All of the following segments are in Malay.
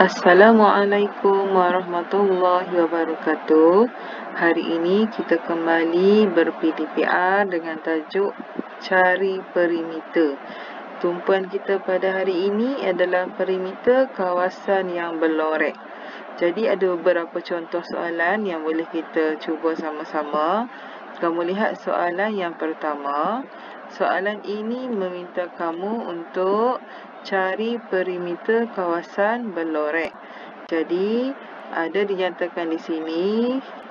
Assalamualaikum warahmatullahi wabarakatuh. Hari ini kita kembali ber-PDPR dengan tajuk Cari Perimeter. Tumpuan kita pada hari ini adalah perimeter kawasan yang berlorek. Jadi ada beberapa contoh soalan yang boleh kita cuba sama-sama. Kamu lihat soalan yang pertama. Soalan ini meminta kamu untuk cari perimeter kawasan berlorek. Jadi, ada dinyatakan di sini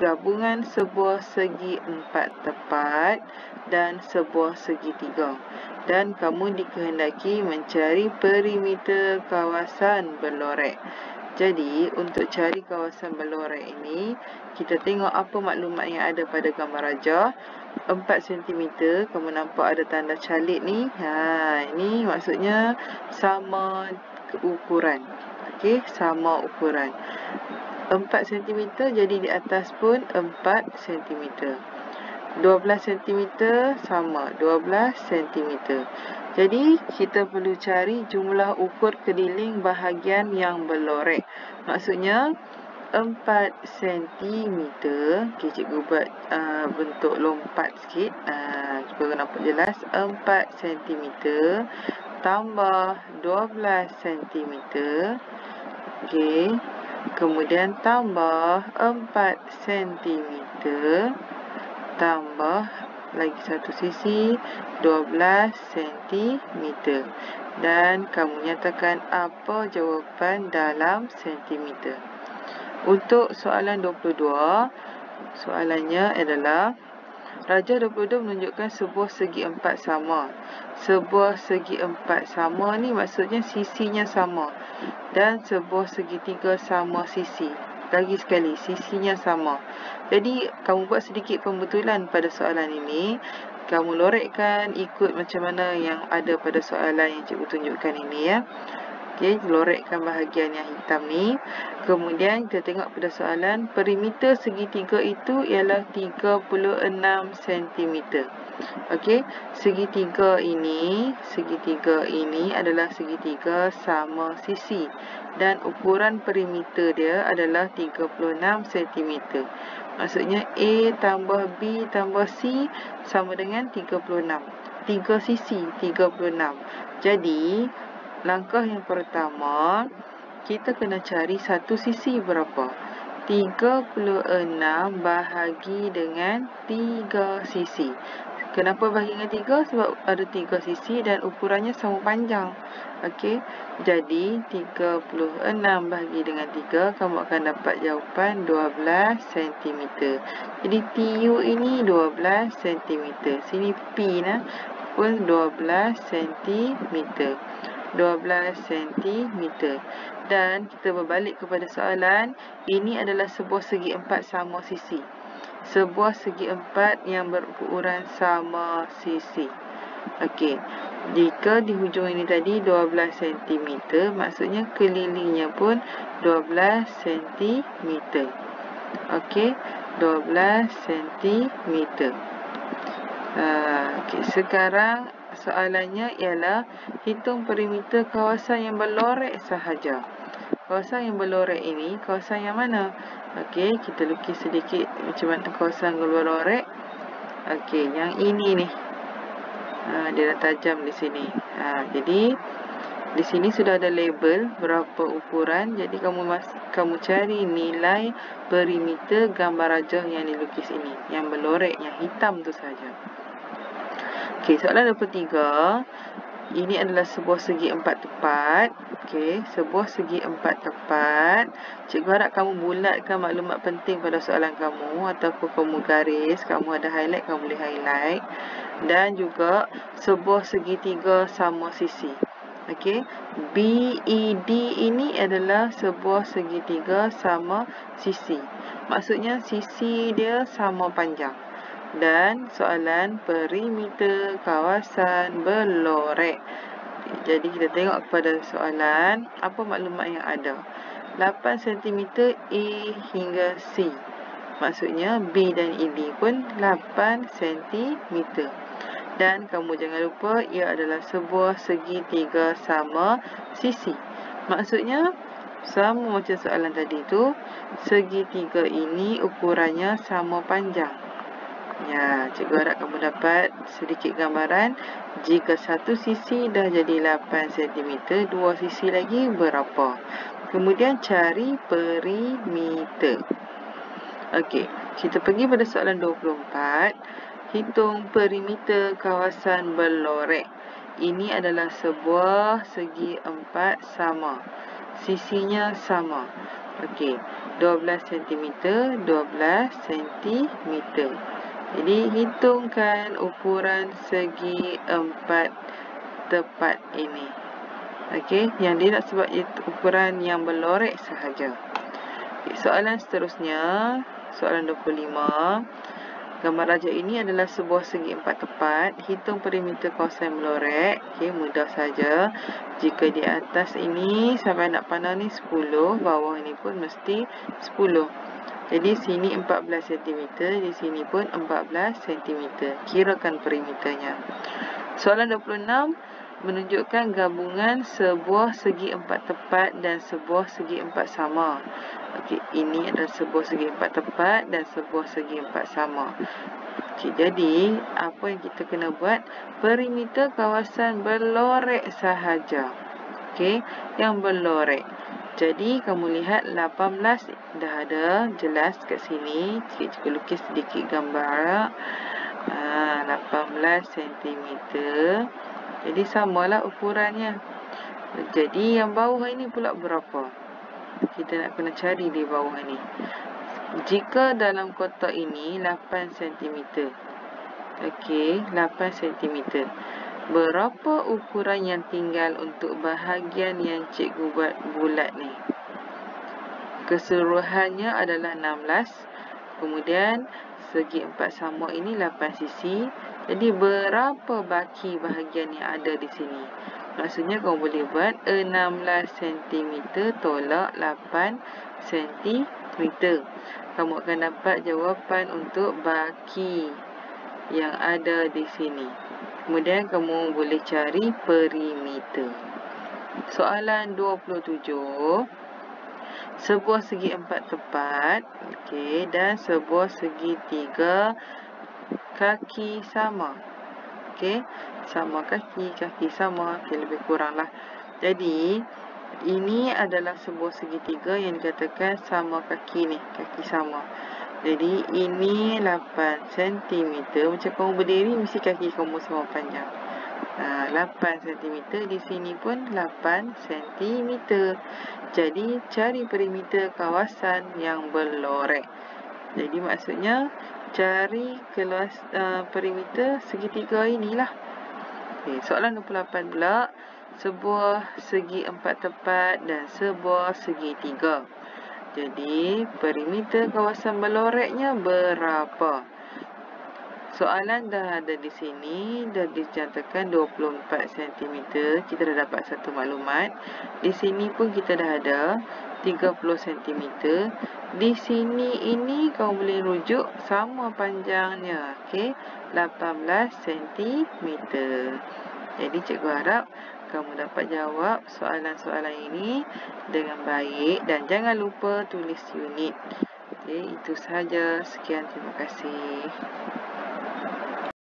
gabungan sebuah segi empat tepat dan sebuah segi tiga. Dan kamu dikehendaki mencari perimeter kawasan berlorek. Jadi, untuk cari kawasan berlorek ini, kita tengok apa maklumat yang ada pada gambar rajah. 4 cm, kamu nampak ada tanda calit ni. Ha, ini maksudnya sama ukuran. Okey, sama ukuran. 4 cm, jadi di atas pun 4 cm. 12 cm sama 12 cm. Jadi kita perlu cari jumlah ukur keliling bahagian yang berlorek. Maksudnya 4 cm. Okey cikgu buat uh, bentuk lompat sikit uh, supaya nampak jelas. 4 cm tambah 12 cm. Okey. Kemudian tambah 4 cm tambah lagi satu sisi 12 cm dan kamu nyatakan apa jawapan dalam sentimeter. Untuk soalan 22, soalannya adalah Raja 22 menunjukkan sebuah segi empat sama. Sebuah segi empat sama ni maksudnya sisinya sama. Dan sebuah segi tiga sama sisi. Lagi sekali, sisinya sama. Jadi, kamu buat sedikit pembetulan pada soalan ini. Kamu lorekkan ikut macam mana yang ada pada soalan yang cikgu tunjukkan ini ya. Okey, lorekkan bahagian yang hitam ni. Kemudian kita tengok pada soalan, perimeter segitiga itu ialah 36 cm. Okey, segitiga ini, segitiga ini adalah segitiga sama sisi dan ukuran perimeter dia adalah 36 cm. Maksudnya A tambah B tambah C sama dengan 36. Tiga sisi 36. Jadi, langkah yang pertama, kita kena cari satu sisi berapa? 36 bahagi dengan 3 sisi. Kenapa bahagi dengan 3? Sebab ada 3 sisi dan ukurannya sama panjang. Okey. Jadi 36 bahagi dengan 3 kamu akan dapat jawapan 12 cm. Jadi TU ini 12 cm. Sini P nah pun 12 cm. 12 cm. Dan kita berbalik kepada soalan, ini adalah sebuah segi empat sama sisi. Sebuah segi empat yang berukuran sama sisi. Okey. Jika di hujung ini tadi 12 cm, maksudnya kelilingnya pun 12 cm. Okey, 12 cm. Uh, okay. Sekarang soalannya ialah hitung perimeter kawasan yang berlorek sahaja. Kawasan yang berlorek ini, kawasan yang mana? Okey, kita lukis sedikit macam mana kawasan berlorek. Okey, yang ini ni. Ha, dia dah tajam di sini. Ha, jadi di sini sudah ada label berapa ukuran. Jadi kamu kamu cari nilai perimeter gambar rajah yang dilukis ini, yang berlorek, yang hitam tu saja. Okey, soalan 23. Ini adalah sebuah segi empat tepat. Okey, sebuah segi empat tepat. Cikgu harap kamu bulatkan maklumat penting pada soalan kamu ataupun kamu garis, kamu ada highlight, kamu boleh highlight dan juga sebuah segitiga sama sisi. Okey. BED ini adalah sebuah segitiga sama sisi. Maksudnya sisi dia sama panjang. Dan soalan perimeter kawasan berlorek. Jadi kita tengok kepada soalan apa maklumat yang ada. 8 cm A hingga C. Maksudnya B dan ED pun 8 cm dan kamu jangan lupa ia adalah sebuah segitiga sama sisi. Maksudnya Sama macam soalan tadi tu, segitiga ini ukurannya sama panjang. Ya, cikgu harap kamu dapat sedikit gambaran. Jika satu sisi dah jadi 8 cm, dua sisi lagi berapa? Kemudian cari perimeter. Okey, kita pergi pada soalan 24. Hitung perimeter kawasan berlorek. Ini adalah sebuah segi empat sama. Sisinya sama. Okey, 12 cm, 12 cm. Jadi, hitungkan ukuran segi empat tepat ini. Okey, yang dia nak itu ukuran yang berlorek sahaja. Okay, soalan seterusnya, soalan 25. Gambar raja ini adalah sebuah segi empat tepat. Hitung perimeter kawasan melorek. Okay, mudah saja. Jika di atas ini sampai nak pandang ni 10, bawah ini pun mesti 10. Jadi sini 14 cm, di sini pun 14 cm. Kirakan perimeternya. Soalan 26 menunjukkan gabungan sebuah segi empat tepat dan sebuah segi empat sama. Okey, ini adalah sebuah segi empat tepat dan sebuah segi empat sama. Okey, jadi apa yang kita kena buat? Perimeter kawasan berlorek sahaja. Okey, yang berlorek. Jadi kamu lihat 18 dah ada jelas kat sini. Cikgu lukis sedikit gambar. Ha, 18 cm. Jadi samalah ukurannya. Jadi yang bawah ini pula berapa? Kita nak kena cari di bawah ini. Jika dalam kotak ini 8 cm. Okey, 8 cm. Berapa ukuran yang tinggal untuk bahagian yang cikgu buat bulat ni? Keseluruhannya adalah 16. Kemudian segi empat sama ini 8 sisi. Jadi berapa baki bahagian yang ada di sini? Maksudnya kamu boleh buat 16 cm tolak 8 cm. Kamu akan dapat jawapan untuk baki yang ada di sini. Kemudian kamu boleh cari perimeter. Soalan 27. Sebuah segi empat tepat. Okay, dan sebuah segi tiga kaki sama. Okey, sama kaki, kaki sama, okay, lebih kuranglah. Jadi, ini adalah sebuah segitiga yang dikatakan sama kaki ni, kaki sama. Jadi, ini 8 cm. Macam kamu berdiri, mesti kaki kamu sama panjang. Ha, 8 cm. Di sini pun 8 cm. Jadi, cari perimeter kawasan yang berlorek. Jadi, maksudnya, cari keluas uh, perimeter segitiga inilah. Okay, soalan 28 pula. Sebuah segi empat tepat dan sebuah segi tiga. Jadi, perimeter kawasan beloreknya berapa? Soalan dah ada di sini. Dah dicantakan 24 cm. Kita dah dapat satu maklumat. Di sini pun kita dah ada 30 cm. Di sini ini kau boleh rujuk sama panjangnya. Okey, 18 cm. Jadi cikgu harap kamu dapat jawab soalan-soalan ini dengan baik dan jangan lupa tulis unit. Okey, itu sahaja. Sekian terima kasih.